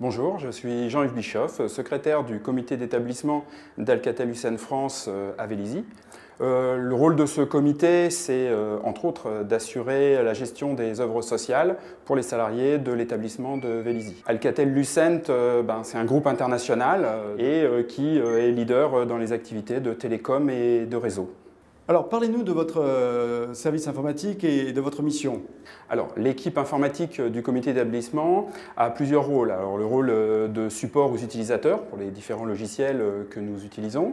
Bonjour, je suis Jean-Yves Bischoff, secrétaire du comité d'établissement d'Alcatel-Lucent France euh, à Vélizy. Euh, le rôle de ce comité, c'est euh, entre autres d'assurer la gestion des œuvres sociales pour les salariés de l'établissement de Vélizy. Alcatel-Lucent, ben, c'est un groupe international et qui est leader dans les activités de télécom et de réseau. Alors, parlez-nous de votre euh, service informatique et de votre mission. Alors, l'équipe informatique du comité d'établissement a plusieurs rôles. Alors, le rôle euh, de support aux utilisateurs pour les différents logiciels euh, que nous utilisons,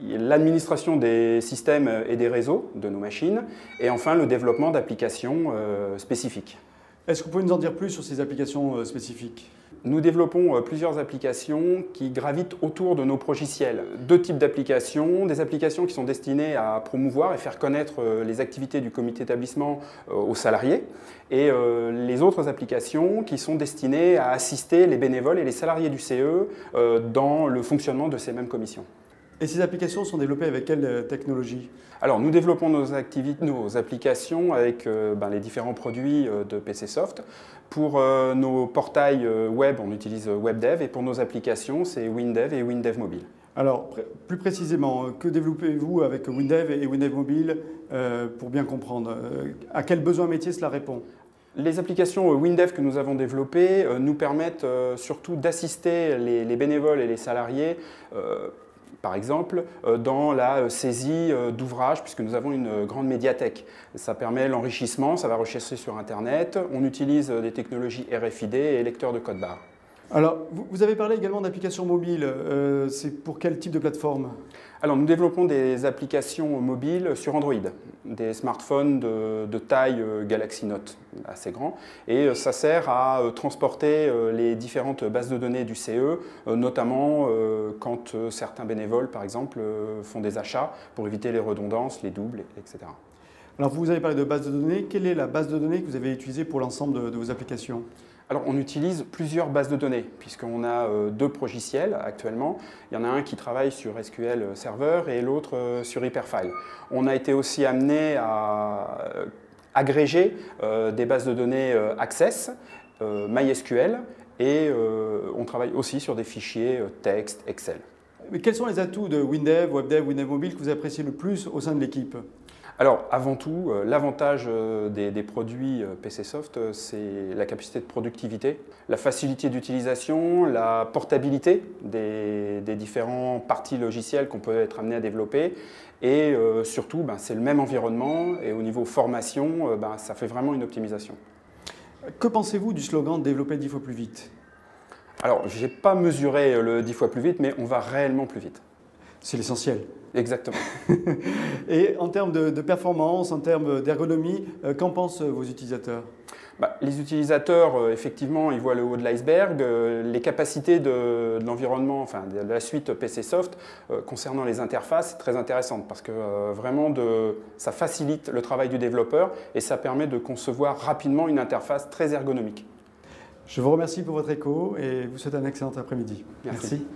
l'administration des systèmes et des réseaux de nos machines, et enfin le développement d'applications spécifiques. Est-ce que vous pouvez nous en dire plus sur ces applications spécifiques? Nous développons euh, plusieurs applications qui gravitent autour de nos progiciels. Deux types d'applications, des applications qui sont destinées à promouvoir et faire connaître euh, les activités du comité d'établissement euh, aux salariés, et les autres applications qui sont destinées à assister les bénévoles et les salariés du CE dans le fonctionnement de ces mêmes commissions. Et ces applications sont développées avec quelle technologie? Alors nous développons nos, nos applications avec ben, les différents produits de PC Soft. Pour euh, nos portails euh, web, on utilise WebDev et pour nos applications, c'est WinDev et WinDev Mobile. Alors, plus précisément, que développez-vous avec WinDev et WinDev Mobile euh, pour bien comprendre À quel besoin métier cela répond? Les applications WinDev que nous avons développées nous permettent surtout d'assister les, bénévoles et les salariés par exemple, euh, dans la euh, saisie euh, d'ouvrages, puisque nous avons une grande médiathèque. Ça permet l'enrichissement, ça va rechercher sur Internet. On utilise des technologies RFID et lecteurs de code barre. Alors, vous avez parlé également d'applications mobiles. Euh, c'est pour quel type de plateforme? Alors, nous développons des applications mobiles sur Android, des smartphones de, taille euh, Galaxy Note, assez grand. Et euh, ça sert à transporter les différentes bases de données du CE, notamment quand certains bénévoles, par exemple, font des achats pour éviter les redondances, les doubles, etc. Alors, vous avez parlé de base de données. Quelle est la base de données que vous avez utilisée pour l'ensemble de vos applications? Alors, on utilise plusieurs bases de données, puisqu'on a euh, deux progiciels actuellement. Il y en a un qui travaille sur SQL Server et l'autre euh, sur Hyperfile. On a été aussi amené à euh, agréger des bases de données Access, MySQL, et on travaille aussi sur des fichiers texte, Excel. Quels sont les atouts de WinDev, WebDev, WinDev Mobile que vous appréciez le plus au sein de l'équipe? Alors, avant tout, euh, l'avantage euh, des, produits euh, PC Soft, c'est la capacité de productivité, la facilité d'utilisation, la portabilité des, différents parties logicielles qu'on peut être amené à développer. Et surtout, ben, c'est le même environnement et au niveau formation, ben, ça fait vraiment une optimisation. Que pensez-vous du slogan développer dix fois plus vite? Alors, je n'ai pas mesuré le dix fois plus vite, mais on va réellement plus vite. C'est l'essentiel. Exactement. Et en termes de, performance, en termes d'ergonomie, euh, qu'en pensent vos utilisateurs? Bah, les utilisateurs, euh, effectivement, ils voient le haut de l'iceberg. Euh, les capacités de, l'environnement, enfin de la suite PC Soft, concernant les interfaces, c'est très intéressant parce que vraiment, de, ça facilite le travail du développeur et ça permet de concevoir rapidement une interface très ergonomique. Je vous remercie pour votre écho et vous souhaite un excellent après-midi. Merci.